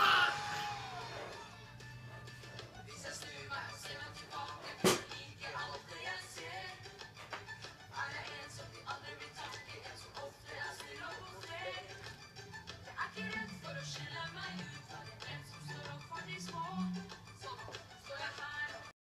Come on!